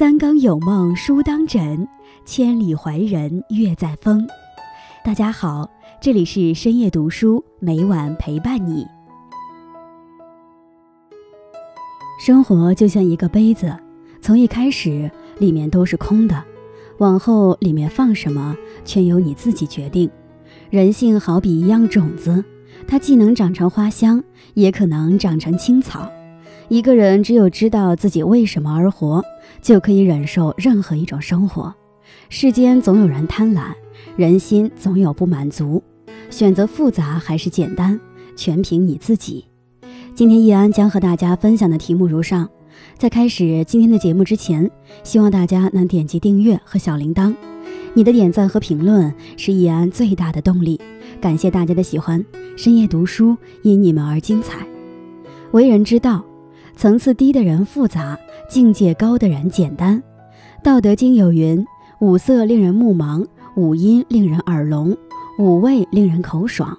三更有梦书当枕，千里怀人月在风。大家好，这里是深夜读书，每晚陪伴你。生活就像一个杯子，从一开始里面都是空的，往后里面放什么，全由你自己决定。人性好比一样种子，它既能长成花香，也可能长成青草。一个人只有知道自己为什么而活，就可以忍受任何一种生活。世间总有人贪婪，人心总有不满足。选择复杂还是简单，全凭你自己。今天易安将和大家分享的题目如上。在开始今天的节目之前，希望大家能点击订阅和小铃铛。你的点赞和评论是易安最大的动力。感谢大家的喜欢。深夜读书因你们而精彩。为人之道。层次低的人复杂，境界高的人简单。道德经有云：五色令人目盲，五音令人耳聋，五味令人口爽，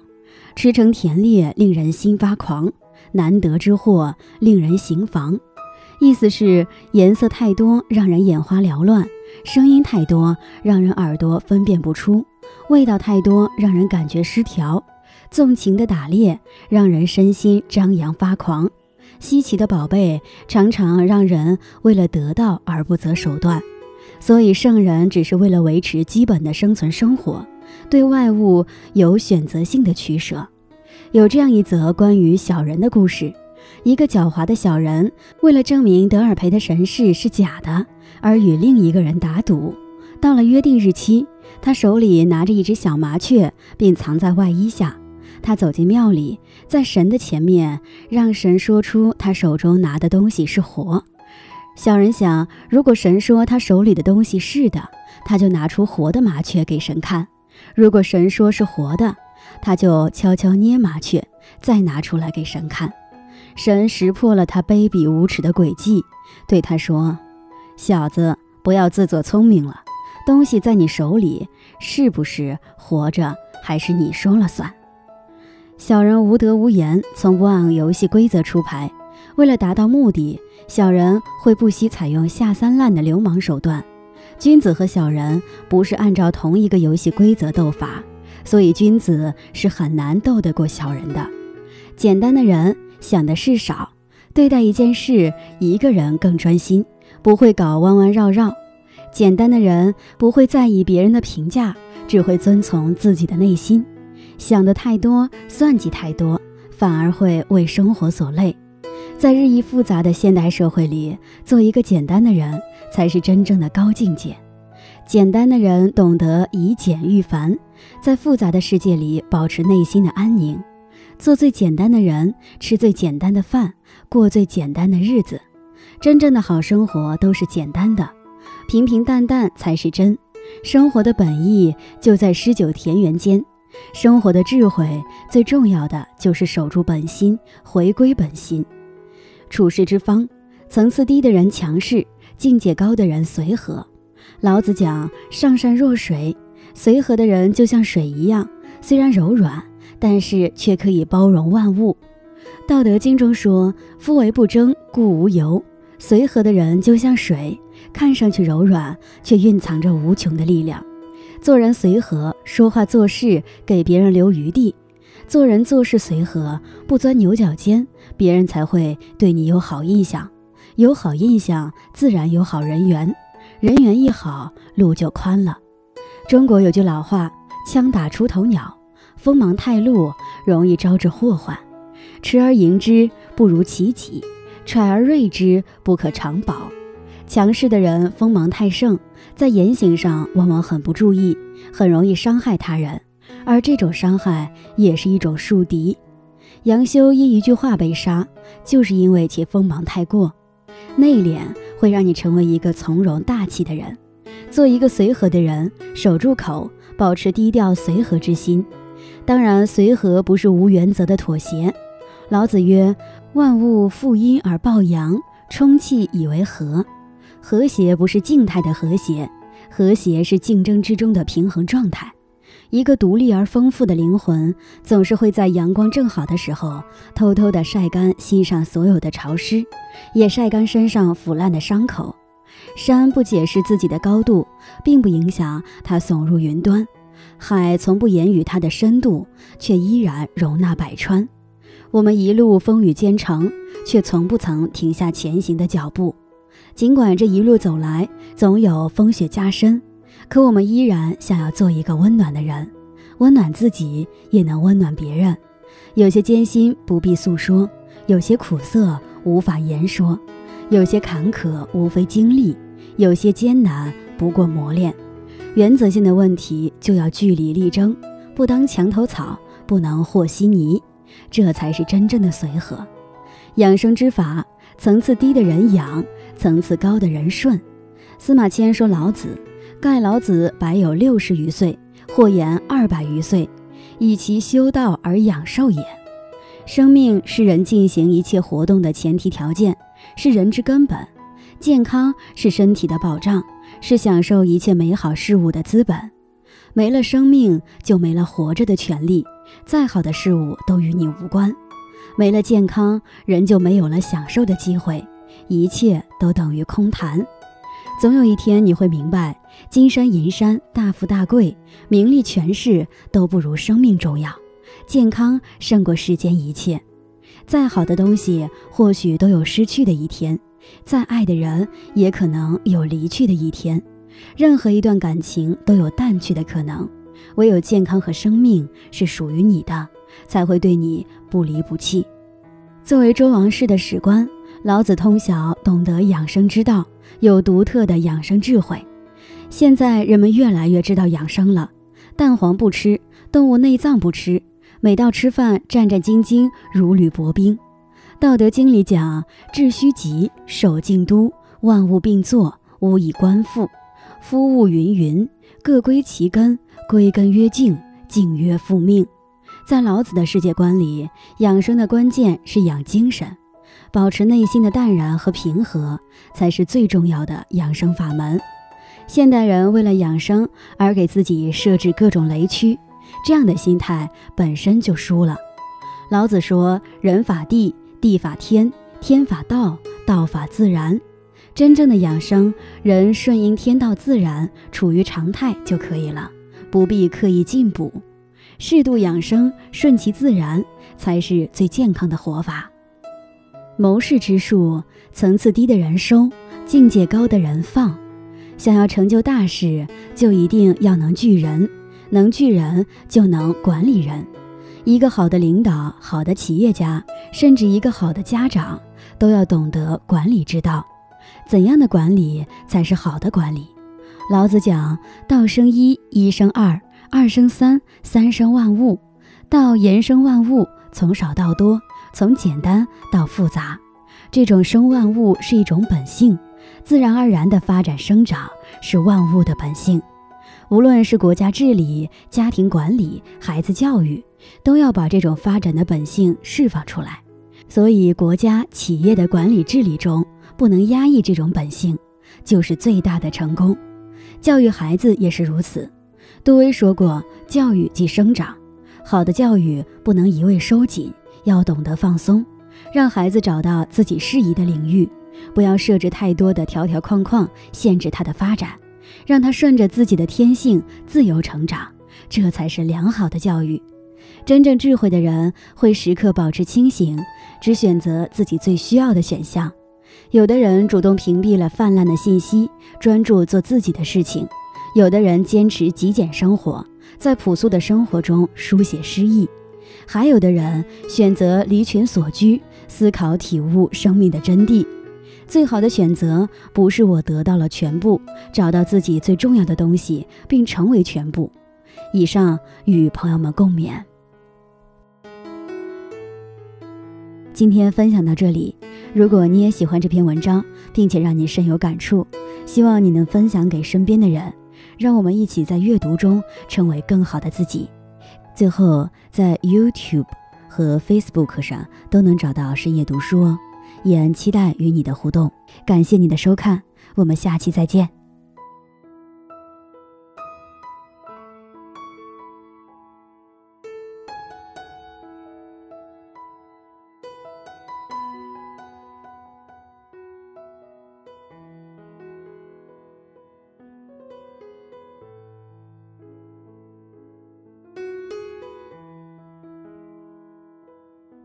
驰骋田猎令人心发狂，难得之货令人行妨。意思是颜色太多让人眼花缭乱，声音太多让人耳朵分辨不出，味道太多让人感觉失调，纵情的打猎让人身心张扬发狂。稀奇的宝贝常常让人为了得到而不择手段，所以圣人只是为了维持基本的生存生活，对外物有选择性的取舍。有这样一则关于小人的故事：一个狡猾的小人为了证明德尔培的神事是假的，而与另一个人打赌。到了约定日期，他手里拿着一只小麻雀，并藏在外衣下。他走进庙里，在神的前面，让神说出他手中拿的东西是活。小人想，如果神说他手里的东西是的，他就拿出活的麻雀给神看；如果神说是活的，他就悄悄捏麻雀，再拿出来给神看。神识破了他卑鄙无耻的诡计，对他说：“小子，不要自作聪明了，东西在你手里，是不是活着，还是你说了算。”小人无德无言，从不按游戏规则出牌。为了达到目的，小人会不惜采用下三滥的流氓手段。君子和小人不是按照同一个游戏规则斗法，所以君子是很难斗得过小人的。简单的人想的事少，对待一件事一个人更专心，不会搞弯弯绕绕。简单的人不会在意别人的评价，只会遵从自己的内心。想的太多，算计太多，反而会为生活所累。在日益复杂的现代社会里，做一个简单的人，才是真正的高境界。简单的人懂得以简御繁，在复杂的世界里保持内心的安宁。做最简单的人，吃最简单的饭，过最简单的日子。真正的好生活都是简单的，平平淡淡才是真。生活的本意就在诗酒田园间。生活的智慧最重要的就是守住本心，回归本心。处世之方，层次低的人强势，境界高的人随和。老子讲上善若水，随和的人就像水一样，虽然柔软，但是却可以包容万物。道德经中说：“夫为不争，故无尤。”随和的人就像水，看上去柔软，却蕴藏着无穷的力量。做人随和，说话做事给别人留余地；做人做事随和，不钻牛角尖，别人才会对你有好印象。有好印象，自然有好人缘，人缘一好，路就宽了。中国有句老话：“枪打出头鸟，锋芒太露，容易招致祸患。持而盈之，不如其己；揣而锐之，不可长保。”强势的人锋芒太盛，在言行上往往很不注意，很容易伤害他人，而这种伤害也是一种树敌。杨修因一句话被杀，就是因为其锋芒太过。内敛会让你成为一个从容大气的人，做一个随和的人，守住口，保持低调随和之心。当然，随和不是无原则的妥协。老子曰：“万物负阴而抱阳，充气以为和。”和谐不是静态的和谐，和谐是竞争之中的平衡状态。一个独立而丰富的灵魂，总是会在阳光正好的时候，偷偷地晒干心上所有的潮湿，也晒干身上腐烂的伤口。山不解释自己的高度，并不影响它耸入云端；海从不言语它的深度，却依然容纳百川。我们一路风雨兼程，却从不曾停下前行的脚步。尽管这一路走来总有风雪加深，可我们依然想要做一个温暖的人，温暖自己，也能温暖别人。有些艰辛不必诉说，有些苦涩无法言说，有些坎坷无非经历，有些艰难不过磨练。原则性的问题就要据理力争，不当墙头草，不能和稀泥，这才是真正的随和。养生之法，层次低的人养，层次高的人顺。司马迁说：“老子，盖老子百有六十余岁，或言二百余岁。”以其修道而养寿也。生命是人进行一切活动的前提条件，是人之根本。健康是身体的保障，是享受一切美好事物的资本。没了生命，就没了活着的权利。再好的事物都与你无关。没了健康，人就没有了享受的机会。一切都等于空谈。总有一天你会明白，金山银山、大富大贵、名利权势都不如生命重要，健康胜过世间一切。再好的东西，或许都有失去的一天；再爱的人，也可能有离去的一天。任何一段感情都有淡去的可能，唯有健康和生命是属于你的，才会对你不离不弃。作为周王室的史官，老子通晓，懂得养生之道。有独特的养生智慧。现在人们越来越知道养生了，蛋黄不吃，动物内脏不吃，每到吃饭战战兢兢，如履薄冰。《道德经》里讲：“致虚极，守静都，万物并作，无以观复。夫物芸芸，各归其根，归根曰静，静曰复命。”在老子的世界观里，养生的关键是养精神。保持内心的淡然和平和，才是最重要的养生法门。现代人为了养生而给自己设置各种雷区，这样的心态本身就输了。老子说：“人法地，地法天，天法道，道法自然。”真正的养生，人顺应天道自然，处于常态就可以了，不必刻意进补。适度养生，顺其自然，才是最健康的活法。谋事之术，层次低的人收，境界高的人放。想要成就大事，就一定要能聚人，能聚人就能管理人。一个好的领导、好的企业家，甚至一个好的家长，都要懂得管理之道。怎样的管理才是好的管理？老子讲：道生一，一生二，二生三，三生万物。道延生万物，从少到多。从简单到复杂，这种生万物是一种本性，自然而然的发展生长是万物的本性。无论是国家治理、家庭管理、孩子教育，都要把这种发展的本性释放出来。所以，国家企业的管理治理中不能压抑这种本性，就是最大的成功。教育孩子也是如此。杜威说过：“教育即生长，好的教育不能一味收紧。”要懂得放松，让孩子找到自己适宜的领域，不要设置太多的条条框框限制他的发展，让他顺着自己的天性自由成长，这才是良好的教育。真正智慧的人会时刻保持清醒，只选择自己最需要的选项。有的人主动屏蔽了泛滥的信息，专注做自己的事情；有的人坚持极简生活，在朴素的生活中书写诗意。还有的人选择离群所居，思考体悟生命的真谛。最好的选择不是我得到了全部，找到自己最重要的东西，并成为全部。以上与朋友们共勉。今天分享到这里，如果你也喜欢这篇文章，并且让你深有感触，希望你能分享给身边的人，让我们一起在阅读中成为更好的自己。最后，在 YouTube 和 Facebook 上都能找到深夜读书哦，依然期待与你的互动。感谢你的收看，我们下期再见。